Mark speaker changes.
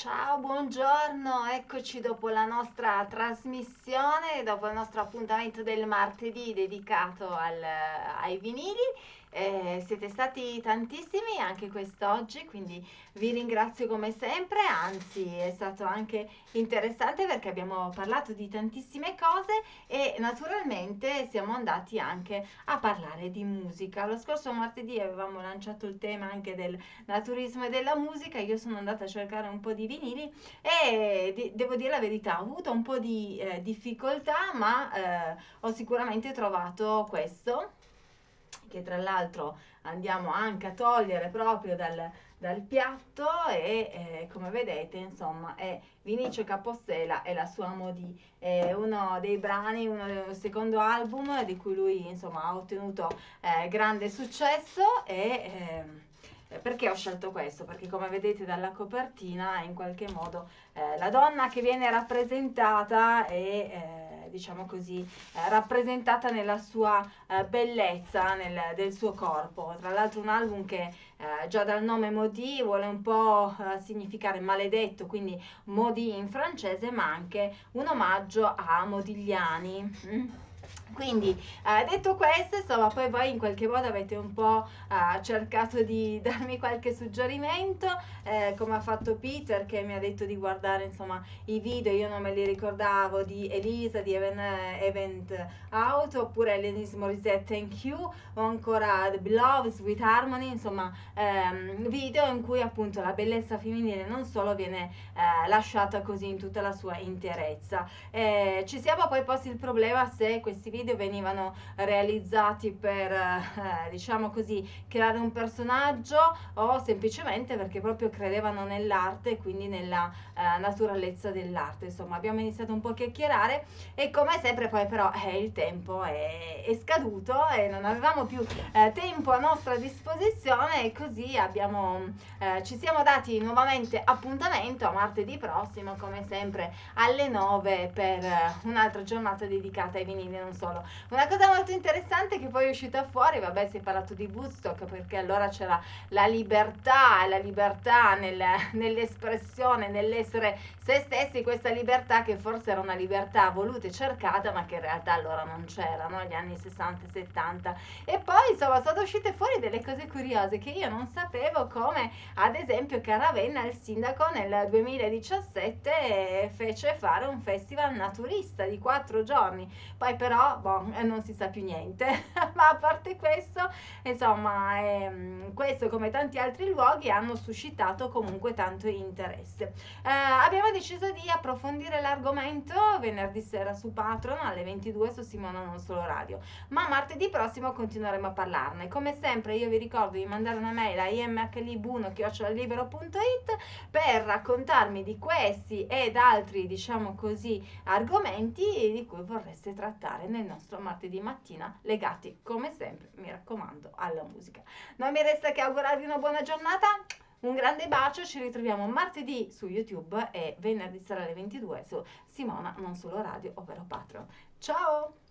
Speaker 1: Ciao, buongiorno, eccoci dopo la nostra trasmissione, dopo il nostro appuntamento del martedì dedicato al, ai vinili. Eh, siete stati tantissimi anche quest'oggi, quindi vi ringrazio come sempre, anzi è stato anche interessante perché abbiamo parlato di tantissime cose e naturalmente siamo andati anche a parlare di musica. Lo scorso martedì avevamo lanciato il tema anche del naturismo e della musica, io sono andata a cercare un po' di vinili e di, devo dire la verità, ho avuto un po' di eh, difficoltà, ma eh, ho sicuramente trovato questo che tra l'altro andiamo anche a togliere proprio dal, dal piatto e eh, come vedete insomma è Vinicio Capostela e la sua Modi è uno dei brani uno del secondo album di cui lui insomma ha ottenuto eh, grande successo e eh, perché ho scelto questo? Perché come vedete dalla copertina in qualche modo eh, la donna che viene rappresentata è eh, diciamo così, eh, rappresentata nella sua eh, bellezza nel, del suo corpo. Tra l'altro un album che eh, già dal nome Modi vuole un po' significare maledetto, quindi Modi in francese, ma anche un omaggio a Modigliani. Mm? Quindi eh, detto questo, insomma, poi voi in qualche modo avete un po' eh, cercato di darmi qualche suggerimento, eh, come ha fatto Peter che mi ha detto di guardare insomma i video, io non me li ricordavo, di Elisa, di Even, Event Out, oppure Elenis Morissette Thank You, o ancora The Beloved, Sweet Harmony, insomma ehm, video in cui appunto la bellezza femminile non solo viene eh, lasciata così in tutta la sua interezza. Eh, ci siamo poi posti il problema se questi video venivano realizzati per, eh, diciamo così, creare un personaggio o semplicemente perché proprio credevano nell'arte e quindi nella eh, naturalezza dell'arte. Insomma, abbiamo iniziato un po' a chiacchierare e come sempre poi però eh, il tempo è, è, scaduto e non avevamo più eh, tempo a nostra disposizione e così abbiamo, eh, ci siamo dati nuovamente appuntamento a martedì prossimo, come sempre alle 9 per eh, un'altra giornata dedicata ai vinili non solo solo. Una cosa molto interessante che poi è uscita fuori, vabbè, si è parlato di Woodstock perché allora c'era la libertà, la libertà nel, nell'espressione, nell'essere se stessi, questa libertà che forse era una libertà voluta e cercata, ma che in realtà allora non c'era, no? Gli anni 60 e 70. E poi insomma sono uscite fuori delle cose curiose che io non sapevo, come ad esempio che a Ravenna il sindaco nel 2017 fece fare un festival naturista di quattro giorni. Poi però boh, non si sa più niente. Ma a parte questo, insomma, ehm, questo come tanti altri luoghi hanno suscitato comunque tanto interesse. Eh, abbiamo deciso di approfondire l'argomento venerdì sera su Patreon alle 22 su Simona Non Solo Radio, ma martedì prossimo continueremo a parlarne. Come sempre io vi ricordo di mandare una mail a imhlibuno.it per raccontarmi di questi ed altri, diciamo così, argomenti di cui vorreste trattare nel nostro martedì mattina legati come sempre, mi raccomando, alla musica. Non mi resta che augurarvi una buona giornata. Un grande bacio, ci ritroviamo martedì su YouTube e venerdì sera alle 22 su Simona Non Solo Radio, ovvero Patreon. Ciao!